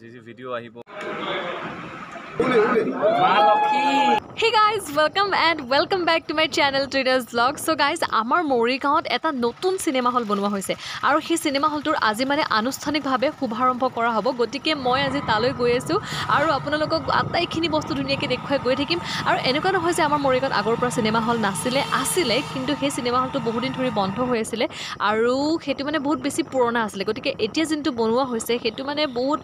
যি যি ভিডিঅ' আহিব hey guys welcome and welcome back to my channel traders blog so' guys আমাৰ মৰিগাঁৱত এটা নতুন চিনেমা হল বনোৱা হৈছে। আৰু সেই চিনেমা হলটোৰ আজি মানে আনুষ্ঠানিকভাৱে শুভাৰম্ভ কৰা হ'ব। গতিকে মই আজি তালৈ গৈ আছোঁ। আৰু আপোনালোকক আটাইখিনি বস্তু ধুনীয়াকৈ দেখুৱাই গৈ থাকিম। আৰু এনেকুৱা নহয় যে আমাৰ মৰিগাঁৱত আগৰ পৰা চিনেমা হল নাছিলে আছিলে। কিন্তু সেই চিনেমা হলটো বহুদিন ধৰি বন্ধ হৈ আছিলে। আৰু সেইটো মানে বহুত বেছি পুৰণা আছিলে। গতিকে এতিয়া যোনটো বনোৱা হৈছে সেইটো মানে বহুত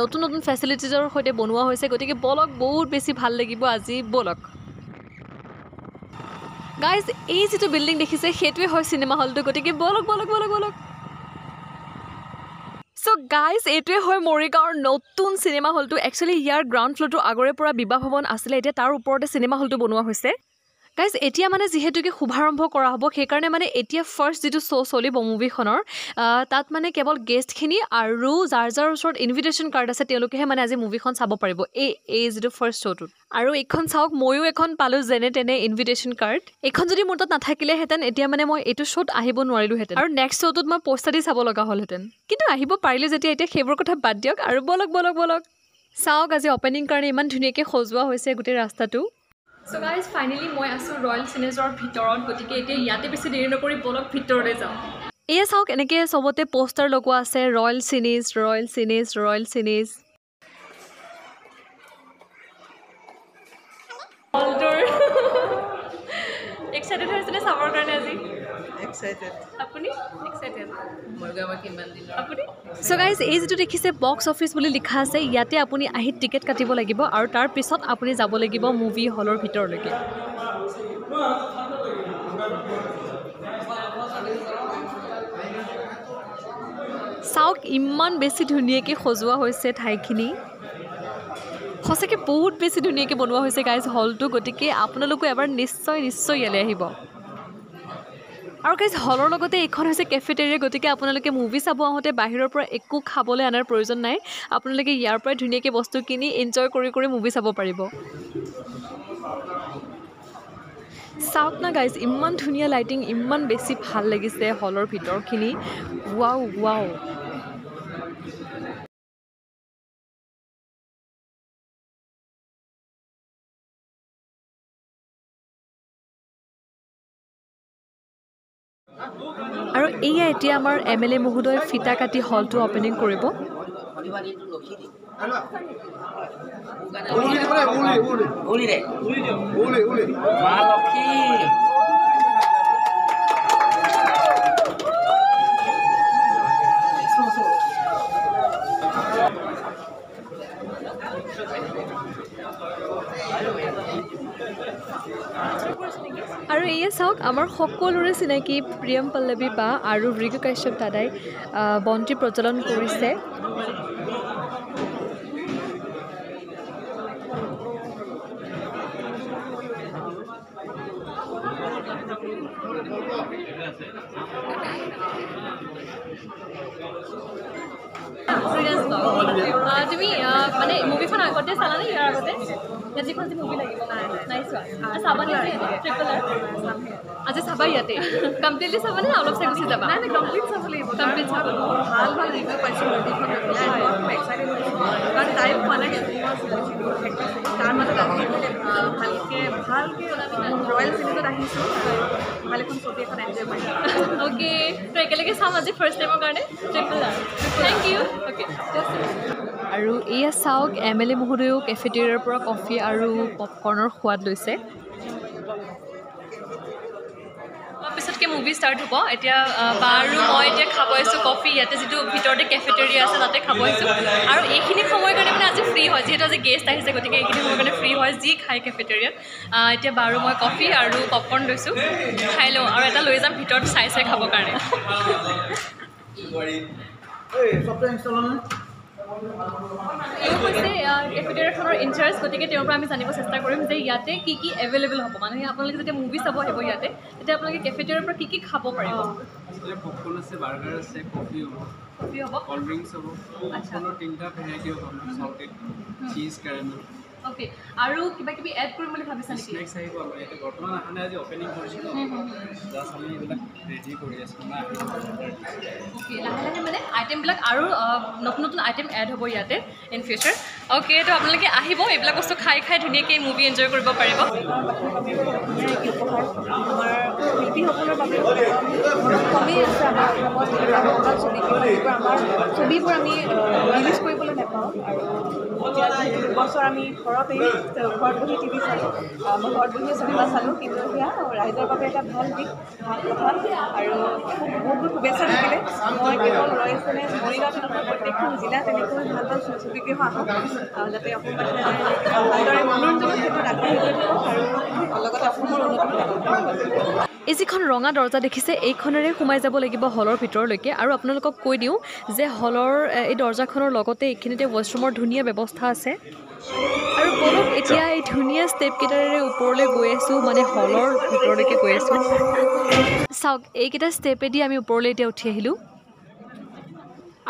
নতুন নতুন ফেচিলিটিজৰ সৈতে বনোৱা হৈছে। গতিকে ব'লক বহুত বেছি ভাল লাগিব আজি। ব'লক। গাইজ এই যিটো বিল্ডিং দেখিছে সেইটোৱে হয় চিনেমা হলটো গতিকে ব'লক ব'লক ব'লক ব'লক। চ' গাইজ এইটোৱে হয় মৰিগাঁৱৰ নতুন চিনেমা হলটো একচুৱেলি ইয়াৰ গ্ৰাউণ্ড ফ্ল'ৰটো আগৰে পৰা বিবাহ ভৱন আছিলে এতিয়া তাৰ ওপৰতে চিনেমা হলটো বনোৱা হৈছে। গাইজ এতিয়া মানে যিহেতুকে শুভাৰম্ভ কৰা হ'ব সেইকাৰণে মানে এতিয়া ফাৰ্ষ্ট যিটো শ্ব' চলিব মুভিখনৰ তাত মানে কেৱল গেষ্টখিনি আৰু যাৰ যাৰ ওচৰত ইনভিটেশ্যন কাৰ্ড আছে তেওঁলোকেহে মানে আজি মুভিখন চাব পাৰিব। এই এই যিটো ফাৰ্ষ্ট শ্ব'টোত আৰু এইখন চাওক ময়ো এখন পালোঁ যেনে তেনে ইনভিটেশ্যন কাৰ্ড এইখন যদি মোৰ তাত নাথাকিলেহেঁতেন এতিয়া মানে মই এইটো শ্ব'ত আহিব নোৱাৰিলোহেঁতেন। আৰু নেক্সট শ্ব'টোত মই পইচা দি চাব লগা হ'লহেঁতেন। কিন্তু আহিব পাৰিলে যেতিয়া এতিয়া সেইবোৰ কথা বাদ দিয়ক। আৰু ব'লক ব'লক ব'লক। চাওক আজি অ'পেনিং কাৰণে ইমান ধুনীয়াকৈ সজোৱা হৈছে গোটেই ৰাস্তাটো। চ' গাইজ ফাইনেলি মই আছোঁ ৰয়েল চিনেজৰ ভিতৰত গতিকে এতিয়া ইয়াতে বেছি দেৰি নকৰি বলক ভিতৰলৈ যাওঁ। এয়া চাওক এনেকৈ চবতে পোষ্টাৰ লগোৱা আছে ৰয়েল চিনিজ ৰয়েল চিনিজ ৰয়েল চিনিজ আপুনি এক্সাইটেড আপুনি? চ' গাইজ এই যিটো দেখিছে বক্স অফিচ বুলি লিখা আছে ইয়াতে আপুনি আহি টিকেট কাটিব লাগিব আৰু তাৰ পিছত আপুনি যাব লাগিব মুভি হলৰ ভিতৰলৈকে। চাওক ইমান বেছি ধুনীয়াকৈ সজোৱা হৈছে ঠাইখিনি। সঁচাকৈ বহুত বেছি ধুনীয়াকৈ বনোৱা হৈছে গাইজ হলটো গতিকে আপোনালোকো এবাৰ নিশ্চয় নিশ্চয় ইয়ালৈ আহিব। আৰু গাইজ হলৰ লগতে এইখন হৈছে কেফেটেৰিয়া গতিকে আপোনালোকে মুভি চাব আহোঁতে বাহিৰৰ পৰা একো খাবলৈ অনাৰ প্ৰয়োজন নাই। আপোনালোকে ইয়াৰ পৰাই ধুনীয়াকৈ বস্তু কিনি এনজয় কৰি কৰি মুভি চাব পাৰিব। চাওক না গাইজ ইমান ধুনীয়া লাইটিং ইমান বেছি ভাল লাগিছে হলৰ ভিতৰখিনি। ৱাও ৱাও আৰু এয়া এতিয়া আমাৰ এম এল এ মহোদয় ফিতা কাটি হলটো অ'পেনিং কৰিব। আৰু আমাৰ সকলোৰে চিনাকি প্ৰিয়ম পল্লৱী বা আৰু ঋগু কাশ্যপ দাদাই বন্তি প্ৰজ্বলন কৰিছে। তুমি মানে আগতে চালানে ইয়াৰ আগতে যিখন যি মুভি লাগিব নাই চোৱা চাবানে ট্ৰিপল আৰ আজি চাবা ইয়াতে কমপ্লিটলি চাবানে নে অলপ চাই গুচি যাবা নাই নাই কমপ্লিট চাব লাগিব Complete চাব। ভাল ভাল ৰিভিউ পাইছোঁ মুভিখন এক্সাইটেড কাৰণ টাইম পোৱা নাই তাৰ মাজত ভাল ভালকৈ ভালকৈ ৰয়েল চিনেমাত আহিছোঁ ভাল এখন ছবি এখন এনজয় কৰিছোঁ অ'কে তো একেলগে চাম আজি ফাৰ্ষ্ট টাইমৰ কাৰণে triple R thank you okay আৰু এয়া চাওক এম এল এ মহোদয়েও কেফেটেৰিয়াৰ পৰা কফি আৰু পপকৰ্ণৰ সোৱাদ লৈছে। পিছতকৈ মুভি ষ্টাৰ্ট হ'ব। এতিয়া বা আৰু মই এতিয়া খাব আহিছোঁ কফি। ইয়াতে যিটো ভিতৰতে কেফেটেৰিয়া আছে তাতে খাব আহিছোঁ। আৰু এইখিনি সময়ৰ কাৰণে মানে আজি ফ্ৰী হয়। যিহেতু আজি গেষ্ট আহিছে গতিকে এইখিনি সময়ৰ কাৰণে ফ্ৰী হয় যি খায় কেফেটেৰিয়াত এতিয়া বা আৰু মই কফি আৰু পপকৰ্ণ লৈছোঁ। খাই লওঁ। আৰু এটা লৈ যাম ভিতৰত চাই চাই খাবৰ কাৰণে। তেওঁ হৈছে কেফেটেৰিয়াখনৰ ইনচাৰ্জ গতিকে তেওঁৰ পৰা আমি জানিব চেষ্টা কৰিম যে ইয়াতে কি কি এভেইলেবল হ'ব। মানুহে আপোনালোকে যেতিয়া মুভি চাব আহিব ইয়াতে তেতিয়া আপোনালোকে কেফেটেৰিয়াৰ পৰা কি কি খাব পাৰিব? আচলতে পপকৰ্ণ আছে বাৰ্গাৰ আছে কফি হ'ব। কফি হ'ব? ক'ল্ড ড্ৰিংকছ হ'ব। তিনিটা ভেৰাইটি হ'ব চল্টেড চীজ কেৰামেল অ'কে আৰু কিবা কিবি এড কৰিম বুলি ভাবিছা নেকি? স্নেক্স আহিব আমাৰ ইয়াতে বৰ্তমান অহা নাই আজি অপেনিং কৰিছিলোঁ। জাষ্ট আমি এইবিলাক ৰেডি কৰি আছোঁ অ'কে লাহে লাহে মানে আইটেমবিলাক আৰু আহ, নতুন নতুন আইটেম এড হ'ব ইয়াতে ইন ফিউচাৰ অ'কে তো আপোনালোকে আহিব এইবিলাক বস্তু খাই খাই ধুনীয়াকৈ মুভি এনজয় কৰিব পাৰিব। আমাৰ শিল্পীসকলৰ বাবে মনত কমেই আছে আমাৰ অসমত যিবিলাক ছবিবোৰ যিবোৰ আমাৰ ছবিবোৰ আমি ৰিলিজ কৰিবলৈ নাপাওঁ। আৰু এতিয়া যিহেতু দুবছৰ আমি ঘৰতেই ঘৰত বহি টিভি চালোঁ মই ঘৰত বহিয়ে চিনেমা চালোঁ কিন্তু সেয়া ৰাইজৰ বাবে এটা ভাল দিশ ভাল কথা আৰু বহুত বহুত শুভেচ্ছা থাকিলে। মই কেৱল ৰয়েলছেনে মৰিগাঁও তেনেকুৱা প্ৰত্যেকখন জিলা তেনেকৈ ভাল ভাল ছবিগৃহ আহক আহ, যাতে অসমবাসীয়ে ভালদৰে মনোৰঞ্জনৰ ক্ষেত্ৰত আগবাঢ়ি গৈ থাকক আৰু লগতে অসমৰ ঘটক এই যিখন ৰঙা দৰ্জা দেখিছে এইখনেৰে সোমাই যাব লাগিব হলৰ ভিতৰলৈকে। আৰু আপোনালোকক কৈ দিওঁ যে হলৰ এই দৰ্জাখনৰ লগতে এইখিনিতে ৱাছৰুমৰ ধুনীয়া ব্যৱস্থা আছে। আৰু বলক এতিয়া এই ধুনীয়া ষ্টেপকেইটাৰে ওপৰলৈ গৈ আছোঁ মানে হলৰ ভিতৰলৈকে গৈ আছোঁ। চাওক এইকেইটা ষ্টেপেদি আমি ওপৰলৈ এতিয়া উঠি আহিলোঁ।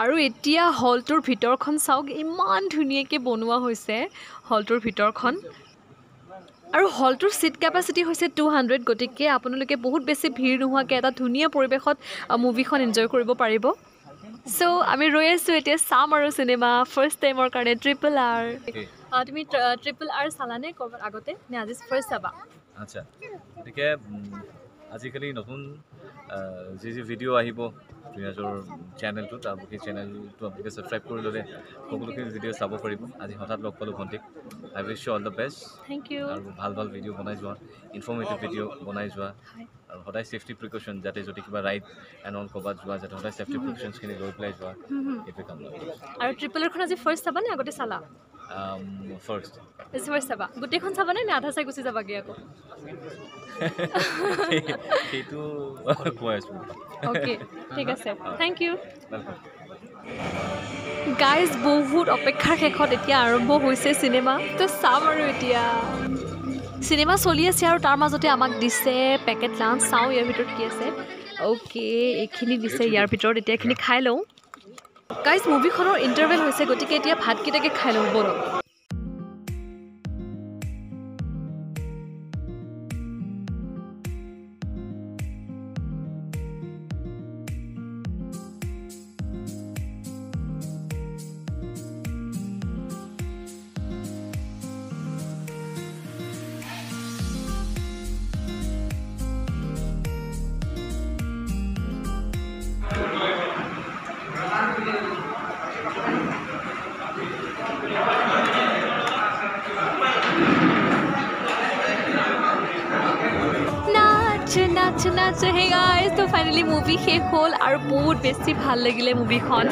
আৰু এতিয়া হলটোৰ ভিতৰখন চাওক ইমান ধুনীয়াকৈ বনোৱা হৈছে হলটোৰ ভিতৰখন। আৰু হলটোৰ ছিট কেপাচিটি হৈছে টু হাণ্ড্ৰেড গতিকে আপোনালোকে বহুত বেছি ভিৰ নোহোৱাকৈ এটা ধুনীয়া পৰিৱেশত মুভিখন এনজয় কৰিব পাৰিব। চ' আমি ৰৈ আছোঁ এতিয়া চাম আৰু চিনেমা ফাৰ্ষ্ট টাইমৰ কাৰণে ট্ৰিপল আৰ তুমি ট্ৰিপল আৰ চালানে ক'ৰবাত আগতে? নে আজি ফাৰ্ষ্ট চাবা? আচ্ছা। গতিকে আজিকালি নতুন যি যি ভিডিঅ' আহিব ধুনীয়াজৰ চেনেলটোত আৰু সেই চেনেলটো আপোনালোকে ছাবস্ক্ৰাইব কৰি ল'লে সকলোখিনি ভিডিঅ' চাব পাৰিব। আজি হঠাৎ লগ পালোঁ ভণ্টিক। I wish you all the best thank you আৰু ভাল ভাল ভিডিঅ' বনাই যোৱা ইনফৰ্মেটিভ ভিডিঅ' বনাই যোৱা। আৰু সদায় ছেফটি প্ৰিকশ্যন যাতে যদি কিবা ৰাইড এণ্ড অল ক'ৰবাত যোৱা যাতে সদায় ছেফটি প্ৰিকশ্যনছখিনি লৈ পেলাই যোৱা। সেইটোৱে কাম। আৰু ট্ৰিপল আজি ফাৰ্ষ্ট চাবানে আগতে চালা? ফাৰ্ষ্ট আজি ফাৰ্ষ্ট চাবা। গোটেইখন চাবানে নে আধা চাই গুচি যাবাগৈ আকৌ? সেইটো কৈ আছোঁ। অ'কে ঠিক আছে। থেংক ইউ গাইজ বহুত অপেক্ষাৰ শেষত এতিয়া আৰম্ভ হৈছে চিনেমা। তো চাম আৰু এতিয়া। চিনেমা চলি আছে আৰু তাৰ মাজতে আমাক দিছে পেকেট লাঞ্চ চাওঁ ইয়াৰ ভিতৰত কি আছে। অ'কে এইখিনি দিছে ইয়াৰ ভিতৰত এতিয়া এইখিনি খাই লওঁ। গাইজ মুভিখনৰ ইণ্টাৰভেল হৈছে গতিকে এতিয়া ভাতকেইটাকে খাই লওঁ বলক। নাচ নাচ হে গাইজ তো ফাইনেলি মুভি শেষ হ'ল আৰু বহুত বেছি ভাল লাগিলে মুভিখন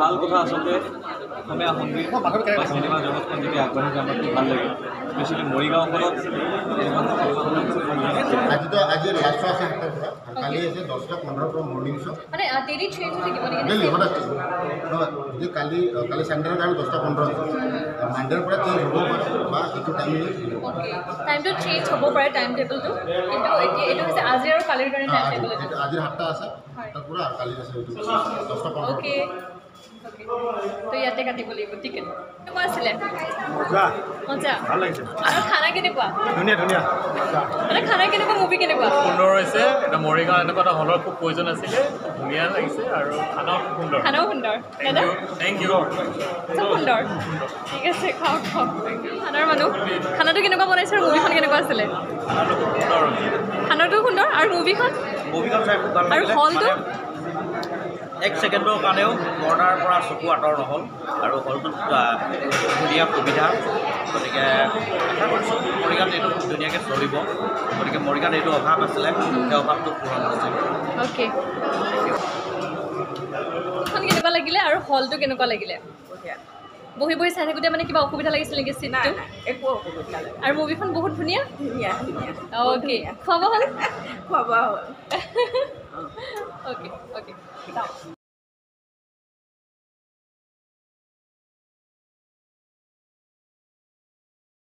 ভাল কথা আচলতে। অসমীয়া সংগীত বা চিনেমা জগতখন যেতিয়া আগবাঢ়ি যায় আমাৰ খুব ভাল লাগে স্পেচিয়েলি মৰিগাঁওখনত। কালি কালি চানডেৰ কাৰণে দহটা পোন্ধৰ আছে। মানডেৰ পৰা চেঞ্জ হ'ব পাৰে বা এইটো টাইম টাইমটো চেঞ্জ হ'ব পাৰে টাইম টেবুলটো কিন্তু এইটো হৈছে আজি আৰু কালিৰ কাৰণে টাইম টেবুল আজিৰ সাতটা আছে। পৰা আৰু কালি আছে দহটা পোন্ধৰ তো ইয়াতে কাটিব লাগিব টিকেট কেনেকুৱা আছিলে? মজা। ভাল লাগিছে। আৰু খানা কেনেকুৱা? ধুনীয়া ধুনীয়া। মানে খানা কেনেকুৱা মুভি কেনেকুৱা? সুন্দৰ হৈছে। এটা মৰিগাঁও এনেকুৱা এটা হলৰ খুব প্ৰয়োজন আছিলে। ধুনীয়া লাগিছে আৰু খানাও খুব সুন্দৰ। খানাও সুন্দৰ। দাদা? থেংক ইউ চব সুন্দৰ। ঠিক আছে খাওক খাওক। খানাৰ মানুহ। খানাটো কেনেকুৱা বনাইছে আৰু মুভিখন কেনেকুৱা আছিলে? খানাটো সুন্দৰ। আৰু মুভিখন আৰু হলটো এক ছেকেণ্ডৰ কাৰণেও পৰ্দাৰ পৰা চকু আঁতৰ নহ'ল আৰু হলটোত ধুনীয়া সুবিধা। গতিকে আশা কৰিছোঁ মৰিগাঁৱত এইটো খুব ধুনীয়াকৈ চলিব। গতিকে মৰিগাঁৱত এইটো অভাৱ আছিলে সেই অভাৱটো পূৰণ হৈছে। অ'কে। কেনেকুৱা লাগিলে আৰু হলটো কেনেকুৱা লাগিলে? বহি বহি চাই থাকোঁতে মানে কিবা অসুবিধা লাগিছিল নেকি চিটটো একো অসুবিধা নাই। আৰু মুভিখন বহুত ধুনীয়া? ধুনীয়া ধুনীয়া অ'কে। খোৱা বোৱা হ'ল? খোৱা বোৱা হ'ল। Okay okay.